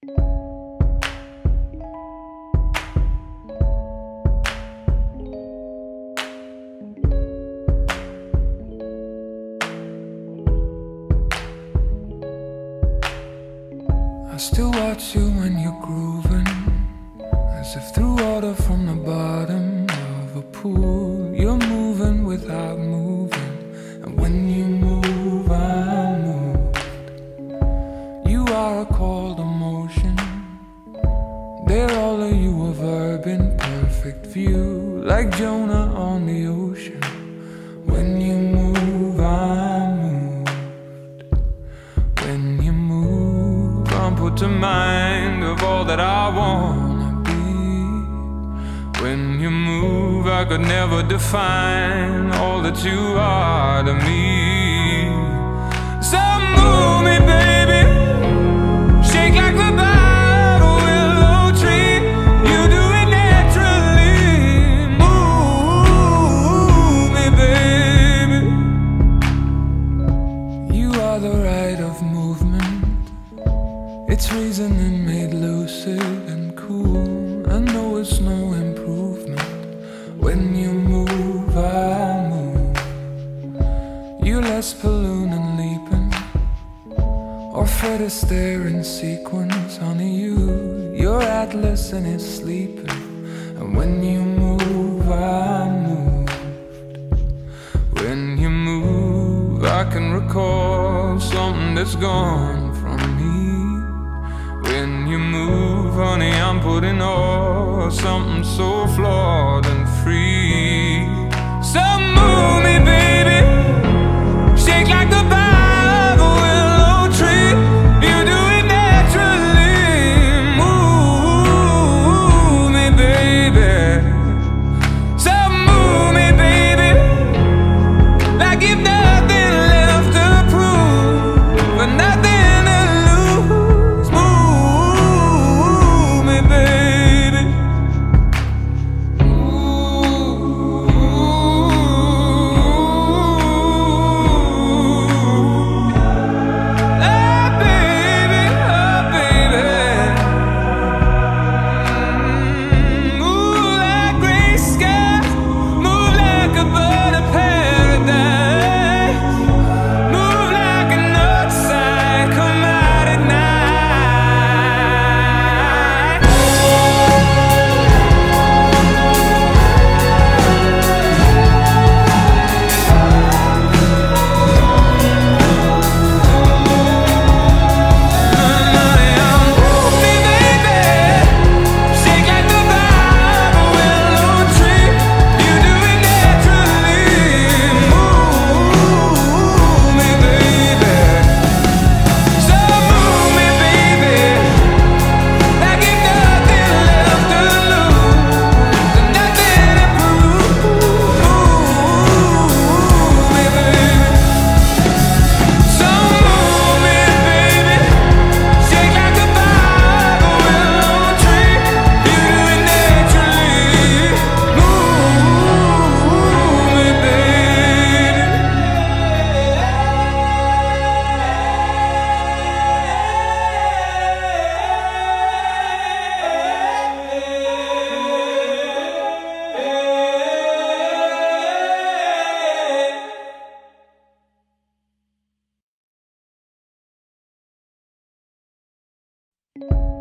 I still watch you when you're grooving As if through water from the bottom of a pool Of you a verb in perfect view Like Jonah on the ocean When you move, I'm moved When you move, I'm put to mind of all that I wanna be. When you move, I could never define all that you are to me. The right of movement. It's reasoning made lucid and cool. I know it's no improvement. When you move, I move. You less balloon and leaping. Or Fred Astaire in sequence, honey. You, you're Atlas and it's sleeping. And when you move, gone from me. When you move, honey, I'm putting all something so flawed and free. you